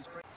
He's great.